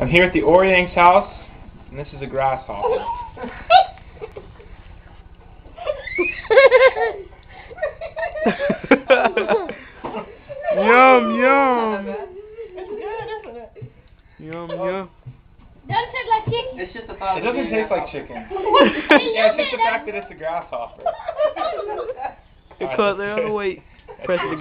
I'm here at the Oryang's house, and this is a grasshopper. yum yum. It's good, isn't it? Yum yum. Doesn't taste like chicken. It's just the thought It doesn't taste like chicken. Yeah, it's just the fact that it's a grasshopper. Cut there on the weight. Press the